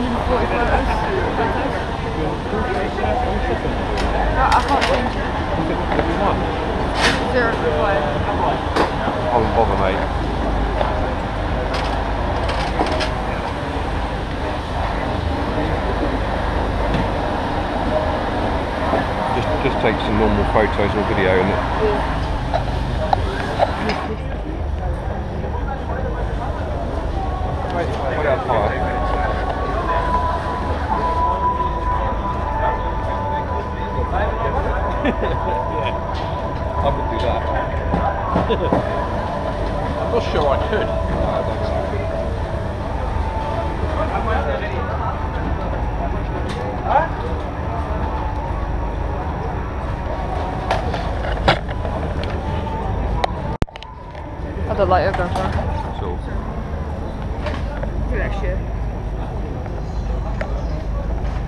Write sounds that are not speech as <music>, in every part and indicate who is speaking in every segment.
Speaker 1: 140 photos. I can't change it. Zero to five.
Speaker 2: I won't bother, mate. Just, just take some normal photos or video and it, yeah, I could do that. <laughs>
Speaker 3: I'm not sure I could.
Speaker 2: I don't think I.
Speaker 1: I don't like it going for.
Speaker 2: That's all.
Speaker 1: Look at that shit.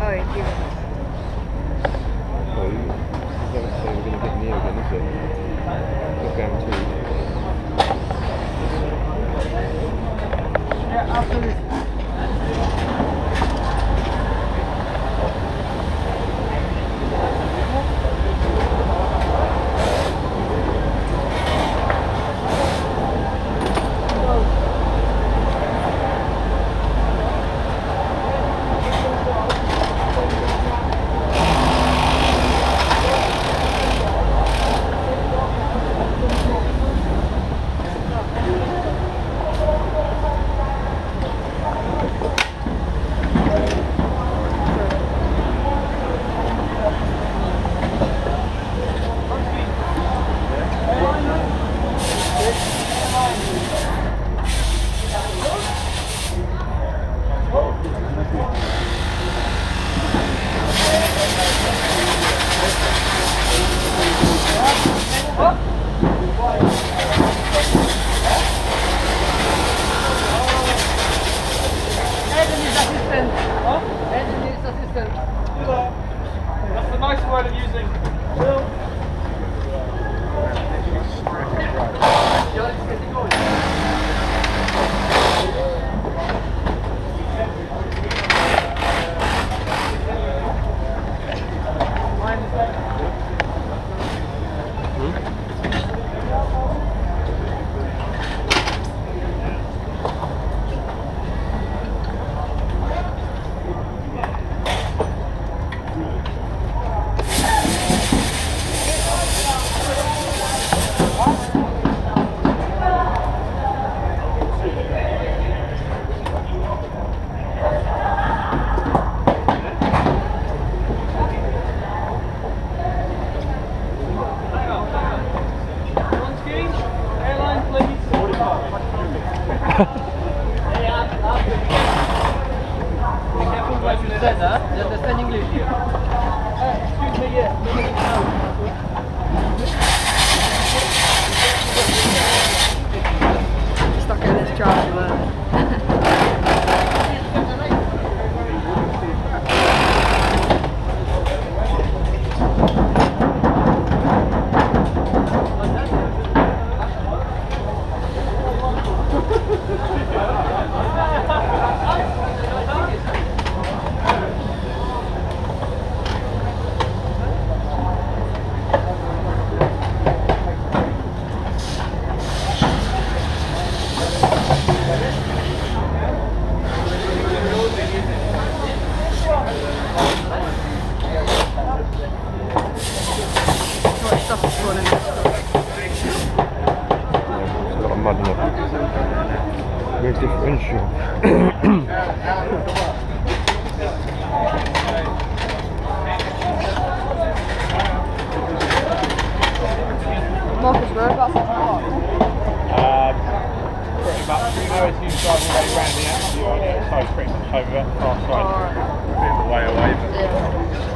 Speaker 1: Oh, yeah,
Speaker 3: That's the nice word of using.
Speaker 1: understand, huh? You understand English here?
Speaker 2: Excuse me, yeah. Of mud in it. Rear differential.
Speaker 1: Marcus, whereabouts is the park?
Speaker 3: Um, you drive all the way around the the outside, pretty much over far side.
Speaker 1: Alright.
Speaker 3: Bit of a way away, but
Speaker 1: Yeah.